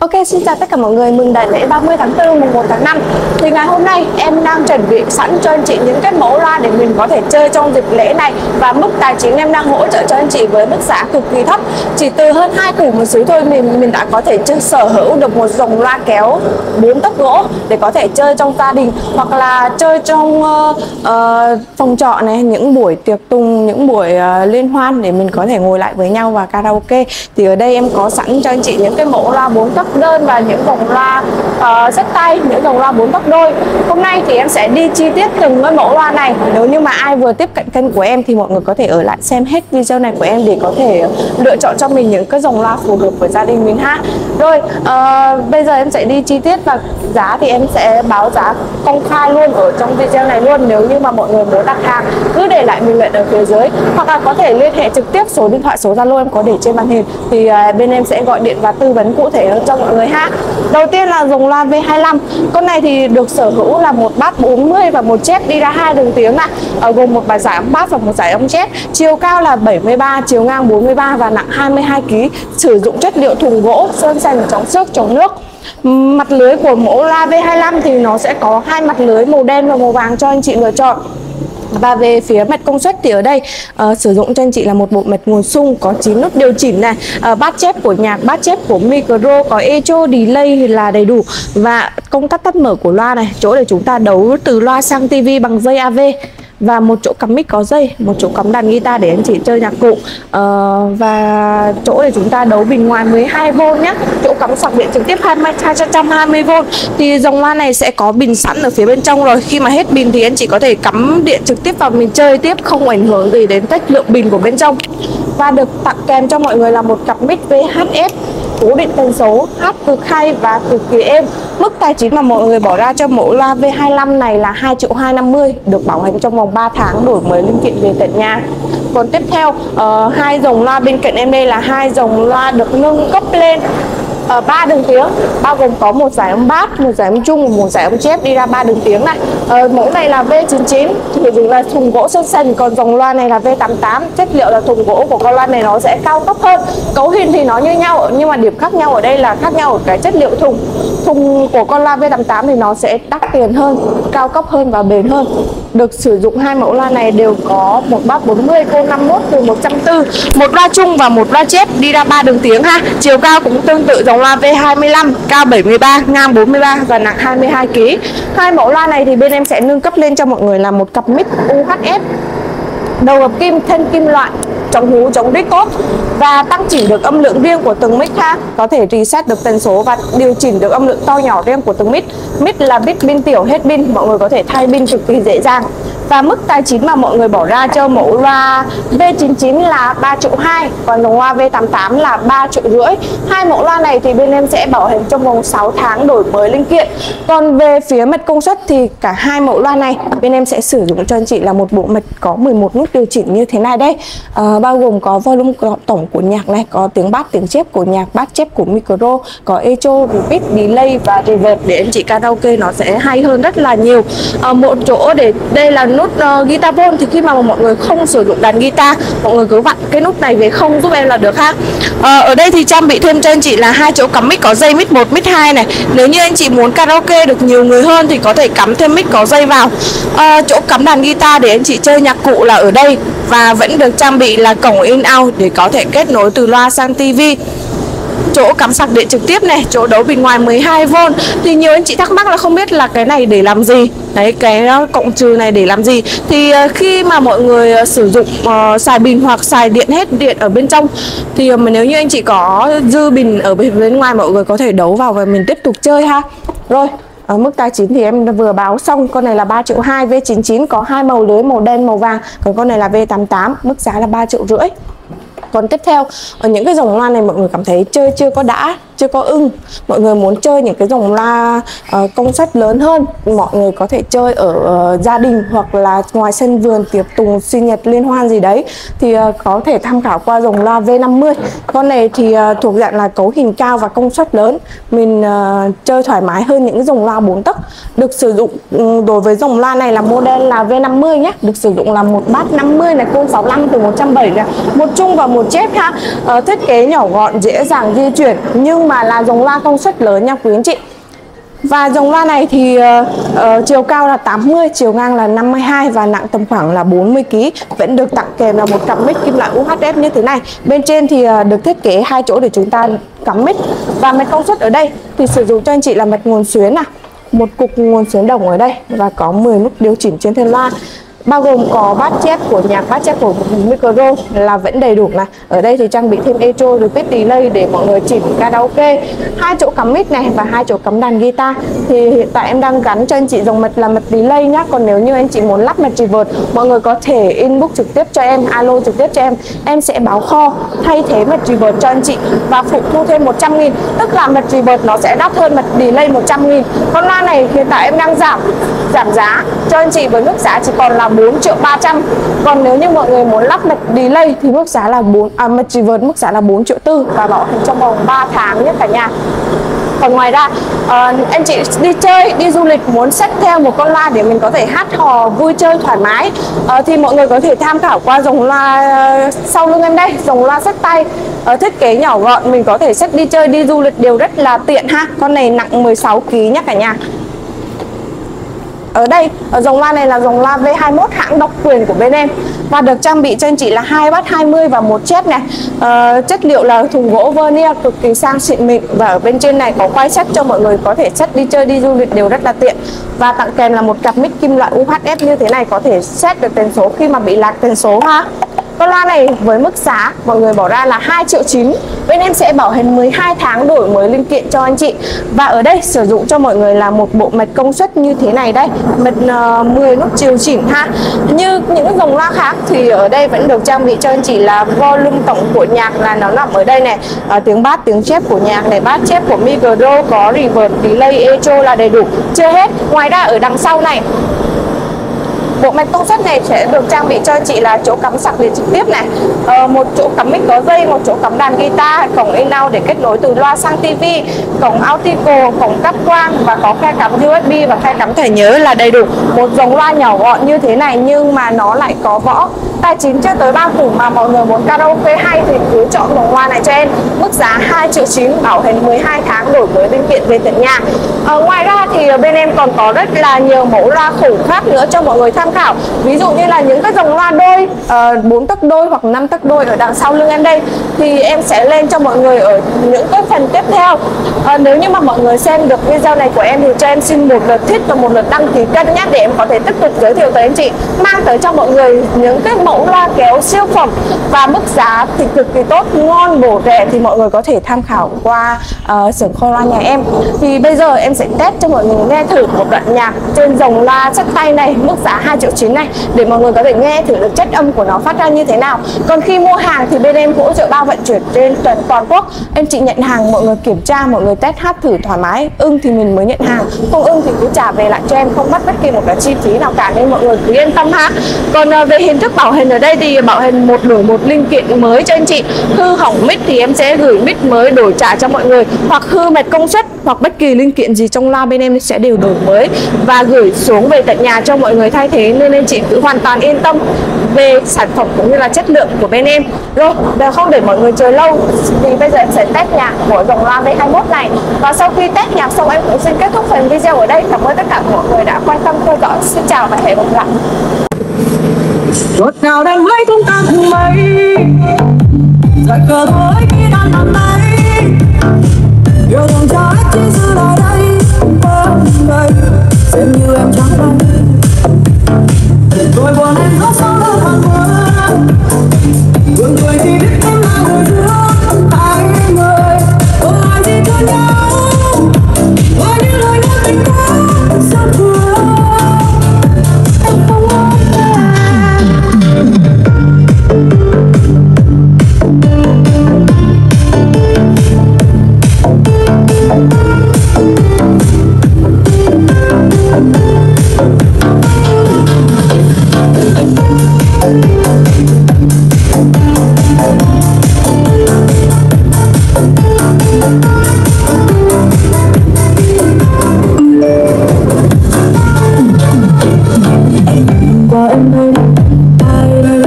Ok, xin chào tất cả mọi người, mừng đại lễ 30 tháng 4, mùng 1 tháng 5 Thì ngày hôm nay em đang chuẩn bị sẵn cho anh chị những cái mẫu loa để mình có thể chơi trong dịp lễ này. Và mức tài chính em đang hỗ trợ cho anh chị với mức giá cực kỳ thấp. Chỉ từ hơn 2 củ một xíu thôi mình mình đã có thể chơi sở hữu được một dòng loa kéo 4 tấc gỗ Để có thể chơi trong gia đình hoặc là chơi trong uh, uh, phòng trọ này. Những buổi tiệc tùng, những buổi uh, liên hoan để mình có thể ngồi lại với nhau và karaoke. Thì ở đây em có sẵn cho anh chị những cái mẫu loa 4 tấc đơn và những vòng loa uh, sách tay những vòng loa bốn tấc đôi. Hôm nay thì em sẽ đi chi tiết từng cái mẫu loa này. Nếu như mà ai vừa tiếp cận kênh của em thì mọi người có thể ở lại xem hết video này của em để có thể lựa chọn cho mình những cái dòng loa phù hợp với gia đình mình ha. Rồi uh, bây giờ em sẽ đi chi tiết và giá thì em sẽ báo giá công khai luôn ở trong video này luôn. Nếu như mà mọi người muốn đặt hàng cứ để lại bình luận ở phía dưới. Hoặc là có thể liên hệ trực tiếp số điện thoại số zalo em có để trên màn hình. Thì uh, bên em sẽ gọi điện và tư vấn cụ thể hơn cho mọi người ha. Đầu tiên là dùng loa V25 con này thì được sở hữu là một bát 40 và một chép đi ra hai đường tiếng ạ. À, gồm một bài giải ống bát và một giải ống chép chiều cao là 73 chiều ngang 43 và nặng 22 kg sử dụng chất liệu thùng gỗ sơn sành chống xước chống nước. Mặt lưới của mẫu loa V25 thì nó sẽ có hai mặt lưới màu đen và màu vàng cho anh chị lựa chọn và về phía mạch công suất thì ở đây uh, sử dụng cho anh chị là một bộ mạch nguồn sung có 9 nút điều chỉnh này, uh, bát chép của nhạc, bát chép của micro, có echo, delay là đầy đủ. Và công tắc tắt mở của loa này, chỗ để chúng ta đấu từ loa sang tivi bằng dây AV và một chỗ cắm mic có dây một chỗ cắm đàn guitar để anh chị chơi nhạc cụ. Uh, và chỗ để chúng ta đấu bình ngoài 12V nhé chỗ cắm sạc điện trực tiếp 220V thì dòng loa này sẽ có bình sẵn ở phía bên trong rồi. Khi mà hết bình thì anh chị có thể cắm điện trực tiếp vào mình chơi tiếp không ảnh hưởng gì đến chất lượng bình của bên trong. Và được tặng kèm cho mọi người là một cặp mic VHF cố định tần số hát cực hay và cực kỳ êm. Mức tài chính mà mọi người bỏ ra cho mẫu loa V25 này là 2 triệu 250 được bảo hành trong vòng 3 tháng đổi mới linh kiện về tận nhà. Còn tiếp theo uh, hai dòng loa bên cạnh em đây là hai dòng loa được nâng cấp lên uh, ba đường tiếng bao gồm có một giải âm bass một giải âm trung và một giải âm chép đi ra ba đường tiếng này. Uh, mẫu này là V99 thì dùng là thùng gỗ sơn sần còn dòng loa này là V88 chất liệu là thùng gỗ của con loa này nó sẽ cao cấp hơn. Cấu hình thì nó như nhau nhưng mà điểm khác nhau ở đây là khác nhau ở cái chất liệu thùng khung của con la V88 thì nó sẽ đắt tiền hơn, cao cấp hơn và bền hơn. Được sử dụng hai mẫu loa này đều có một bát 40 cô 51 từ 140 một loa chung và một loa chép đi ra ba đường tiếng ha. Chiều cao cũng tương tự dòng loa V25 cao 73 ngang 43 và nặng 22 kg hai mẫu loa này thì bên em sẽ nâng cấp lên cho mọi người là một cặp mic UHF đầu hợp kim, thân kim loại, chống hú, chống rít tốt và tăng chỉnh được âm lượng riêng của từng mic ha có thể reset được tần số và điều chỉnh được âm lượng to nhỏ riêng của từng mic. Mic là mic pin tiểu, hết pin, mọi người có thể thay pin cực kỳ dễ dàng và mức tài chính mà mọi người bỏ ra cho mẫu loa V99 là 3 triệu 2 còn dòng loa V88 là 3 triệu rưỡi. Hai mẫu loa này thì bên em sẽ bảo hành trong vòng 6 tháng đổi mới linh kiện. Còn về phía mạch công suất thì cả hai mẫu loa này bên em sẽ sử dụng cho anh chị là một bộ mạch có 11 nút điều chỉnh như thế này đây à, ờ, bao gồm có volume tổng của nhạc này có tiếng bass tiếng chép của nhạc bass chép của micro có echo repeat delay và reverb. Để anh chị karaoke nó sẽ hay hơn rất là nhiều. À, một chỗ để đây là nút uh, guitar vol thì khi mà mọi người không sử dụng đàn guitar mọi người cứ vặn cái nút này về không giúp em là được ha. À, ở đây thì trang bị thêm cho anh chị là hai chỗ cắm mic có dây mic 1 mic 2 này. Nếu như anh chị muốn karaoke được nhiều người hơn thì có thể cắm thêm mic có dây vào. À, chỗ cắm đàn guitar để anh chị chơi nhạc cụ là ở đây và vẫn được trang bị là cổng in out để có thể kết nối từ loa sang tivi chỗ cắm sạc điện trực tiếp này chỗ đấu bình ngoài 12V thì nhiều anh chị thắc mắc là không biết là cái này để làm gì? Đấy cái ờ, cộng trừ này để làm gì? Thì ờ, khi mà mọi người ờ, sử dụng uh, xài bình hoặc xài điện hết điện ở bên trong thì mà nếu như anh chị có dư bình ở bên ngoài mọi người có thể đấu vào và mình tiếp tục chơi ha. Rồi ở mức tài chính thì em vừa báo xong. Con này là 3 triệu 2 V99 có hai màu lưới màu đen màu vàng. Còn con này là V88 mức giá là 3 triệu rưỡi còn tiếp theo ở những cái dòng loa này mọi người cảm thấy chơi chưa có đã chưa có ưng. Mọi người muốn chơi những cái dòng loa uh, công suất lớn hơn. Mọi người có thể chơi ở uh, gia đình hoặc là ngoài sân vườn tiệc tùng sinh nhật liên hoan gì đấy. Thì uh, có thể tham khảo qua dòng loa V50 con này thì uh, thuộc dạng là cấu hình cao và công suất lớn. Mình uh, chơi thoải mái hơn những dòng loa 4 tấc. Được sử dụng um, đối với dòng loa này là model là V50 nhé được sử dụng là một bát 50 này côn 65 từ 170 này một chung và một chép ha à, ờ, thiết kế nhỏ gọn dễ dàng di chuyển nhưng mà là dòng loa công suất lớn nha quý anh chị và dòng loa này thì uh, uh, chiều cao là 80, chiều ngang là 52 và nặng tầm khoảng là 40 kg. Vẫn được tặng kèm là một cặp mic kim loại UHF như thế này. Bên trên thì uh, được thiết kế hai chỗ để chúng ta cắm mic và mạch công suất ở đây thì sử dụng cho anh chị là mạch nguồn xuyến à. Một cục nguồn xuyến đồng ở đây và có 10 nút điều chỉnh trên thân loa bao gồm có bát chép của nhạc, bát chép của micro là vẫn đầy đủ này ở đây thì trang bị thêm echo rồi pit delay để mọi người chỉnh karaoke. Hai chỗ cắm mic này và hai chỗ cắm đàn guitar. Thì hiện tại em đang gắn cho anh chị dòng mật là mật delay nhá. Còn nếu như anh chị muốn lắp mật vượt mọi người có thể inbox trực tiếp cho em, alo trực tiếp cho em. Em sẽ báo kho, thay thế mật vượt cho anh chị và phụ thu thêm 100 nghìn. Tức là mật vượt nó sẽ đắt hơn mật delay 100 nghìn. Con loa này hiện tại em đang giảm giảm giá cho anh chị với mức giá chỉ còn là 4 triệu 300 còn nếu như mọi người muốn lắp mạch delay thì mức giá là 4 à mạch reverb mức giá là 4 triệu tư và bảo hành trong vòng 3 tháng nhé cả nhà. Còn ngoài ra ờ, uh, anh chị đi chơi đi du lịch muốn set theo một con loa để mình có thể hát hò vui chơi thoải mái uh, thì mọi người có thể tham khảo qua dòng loa uh, sau lưng em đây dòng loa set tay. Uh, thiết kế nhỏ gọn mình có thể set đi chơi đi du lịch đều rất là tiện ha. Con này nặng 16 kg nhé cả nhà ở đây ở dòng loa này là dòng loa V21 hãng độc quyền của bên em. Và được trang bị cho anh chị là hai bát 20 và một chép này. À, chất liệu là thùng gỗ vernier cực kỳ sang xịn mịn. Và ở bên trên này có quay set cho mọi người có thể set đi chơi đi du lịch đều rất là tiện. Và tặng kèm là một cặp mic kim loại UHF như thế này có thể set được tần số khi mà bị lạc tần số ha con loa này với mức giá mọi người bỏ ra là 2 triệu 9 Bên em sẽ bảo hành 12 tháng đổi mới linh kiện cho anh chị. Và ở đây sử dụng cho mọi người là một bộ mạch công suất như thế này đây. Mạch ờ, uh, 10 nút chiều chỉnh ha. Như những dòng loa khác thì ở đây vẫn được trang bị cho anh chị là volume tổng của nhạc là nó nằm ở đây này. Uh, Tiếng bass, tiếng chép của nhạc này, bass chép của micro, có reverb, delay, echo là đầy đủ. Chưa hết, ngoài ra ở đằng sau này bộ mạch công suất này sẽ được trang bị cho chị là chỗ cắm sạc điện trực tiếp này. Ờ, một chỗ cắm mic có dây một chỗ cắm đàn guitar cổng in out để kết nối từ loa sang tivi cổng autico cổng cáp quang và có khe cắm usb và khe cắm thẻ nhớ là đầy đủ. Một dòng loa nhỏ gọn như thế này nhưng mà nó lại có võ tài chính chưa tới ba củ mà mọi người muốn karaoke hay thì cứ chọn dòng loa này cho em. Mức giá 2 triệu 9 bảo hành 12 tháng đổi mới linh kiện về tận nhà. À, ngoài ra thì bên em còn có rất là nhiều mẫu loa khủng khác nữa cho mọi người tham khảo. Ví dụ như là những cái dòng loa đôi uh, tấc đôi hoặc 5 tấc đôi ở đằng sau lưng em đây thì em sẽ lên cho mọi người ở những cái phần tiếp theo. À, nếu như mà mọi người xem được video này của em thì cho em xin một lượt thích và một lượt đăng ký kênh nhé để em có thể tiếp tục giới thiệu tới anh chị mang tới cho mọi người những cái mẫu loa kéo siêu phẩm và mức giá thì cực kỳ tốt ngon bổ rẻ thì mọi người có thể tham khảo qua uh, xưởng kho loa nhà em. Thì bây giờ em sẽ test cho mọi người nghe thử một đoạn nhạc trên dòng loa chất tay này mức giá 2 triệu 9 này để mọi người có thể nghe thử được chất âm của nó phát ra như thế nào. Còn khi mua hàng thì bên em hỗ trợ bao vận chuyển trên toàn toàn quốc. Em chị nhận hàng mọi người kiểm tra mọi người test hát thử thoải mái. Ưng thì mình mới nhận hàng không ưng thì cứ trả về lại cho em không mất bất kỳ một cái chi phí nào cả nên mọi người cứ yên tâm ha. Còn uh, về hình thức bảo hình ở đây thì bảo hình một đổi một linh kiện mới cho anh chị. Hư hỏng mic thì em sẽ gửi mic mới đổi trả cho mọi người. Hoặc hư mệt công suất, hoặc bất kỳ linh kiện gì trong loa bên em sẽ đều đổi mới và gửi xuống về tận nhà cho mọi người thay thế. Nên anh chị cứ hoàn toàn yên tâm về sản phẩm cũng như là chất lượng của bên em. Rồi để không để mọi người chờ lâu thì bây giờ em sẽ test nhạc của dòng loa V21 này. Và sau khi test nhạc xong em cũng xin kết thúc phần video ở đây. Cảm ơn tất cả mọi người đã quan tâm, theo dõi. Xin chào và hẹn gặp lại giọt nào đang mấy chúng ta cùng mấy? Giật cờ thôi và em đây. Ai đây?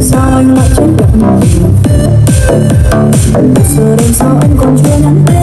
Sao anh lại chết lặng giờ đêm sao anh còn chưa nhắn tin?